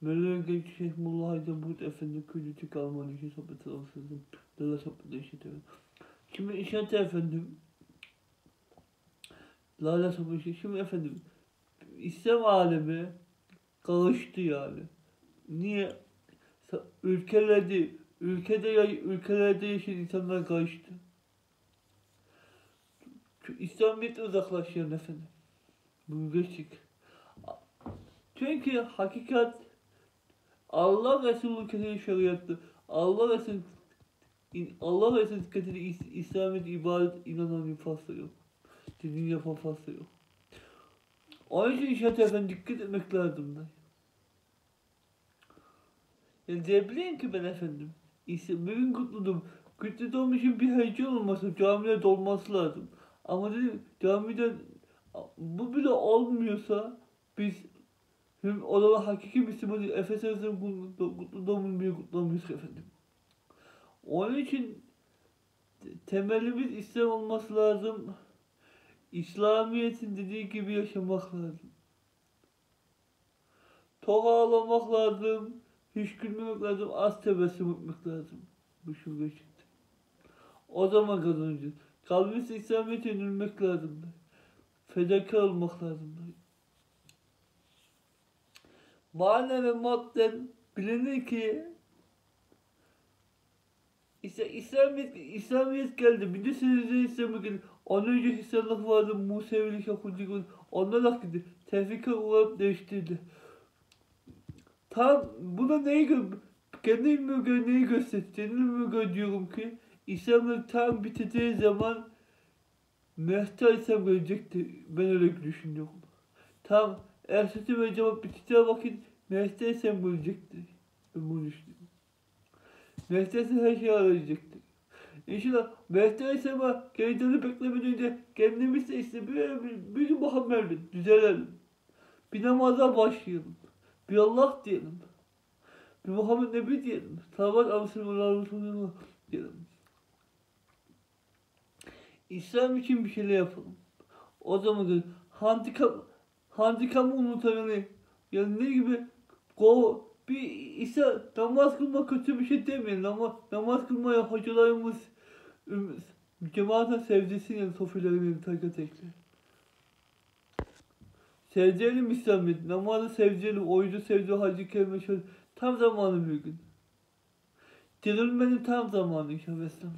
Melek Genç Şeyh Mullah Aydın Bulut Efendi Küllütük Alman işi sohbeti alsızım. Dala sohbeti işitiyorum. Şimdi işareti efendim. Lala sohbeti Şimdi efendim. İslam alemi karıştı yani. Niye? Ülkelerde, ülkede, ülkelerde yaşayan insanlar karıştı. Çünkü İslamiyet'e uzaklaşıyor efendim. Bu geçik. Çünkü hakikat Allah Resulü ketiri şeriattı. Allah Resulü Allah Resulü İs- İslamiyet ibadet inanan bir yok. Din yapan faslı yok. Onun için işaret efendim dikkat etmek lazım da. Yani diyebileyim ki ben efendim. İşte bugün kutludum. Kutlu doğum için bir heyecan olması, camide dolması lazım. Ama dedim camiden bu bile olmuyorsa biz hem o zaman hakiki Müslüman Efes Arası'nın kutlu kutlu doğumunu bile kutlamıyoruz efendim. Onun için te- temelimiz İslam olması lazım. İslamiyet'in dediği gibi yaşamak lazım. Tok ağlamak lazım. Hiç gülmemek lazım. Az tebessüm etmek lazım. Bu şurada çıktı. O zaman kazanacağız. Kalbimiz İslamiyet'e yönelmek lazım. Fedakar olmak lazım. Manen ve madden bilinir ki İşte İslamiyet, İslamiyet geldi. Bir de sözde İslamiyet geldi. Ondan önce Hristiyanlık vardı. Musevilik, Yahudilik vardı. Onlar da gitti. Tevfik'e uğrayıp değiştirdi. Tam buna neyi gö kendime göre neyi gösterdi? Kendime göre diyorum ki İslam'ın tam biteceği zaman Aleyhisselam gelecekti. Ben öyle düşünüyorum. Tam Erşat'ı ve cevap biteceği vakit Aleyhisselam gelecekti. Ben bunu düşünüyorum. Aleyhisselam her şeyi arayacaktı. İnşallah Aleyhisselam'a geleceğini beklemeden önce kendimiz de bir, bir, bir Muhammed'in düzelelim. Bir namaza başlayalım. Bir Allah diyelim. Bir Muhammed Nebi diyelim. Salavat Aleyhisselam Resulullah diyelim. İslam için bir şeyler yapalım. O zaman da handikap handikapı unutanı yani ne gibi go bir ise namaz kılma kötü bir şey demeyin ama namaz kılmaya hocalarımız cemaatin sevdisi yani sofilerin tarikat ekli. Sevdiğim İslamiyet, namazı sevdiğim, oyunu sevdiğim hacı kelime şöyle tam zamanı bir gün. Dirilmenin tam zamanı inşallah İslam.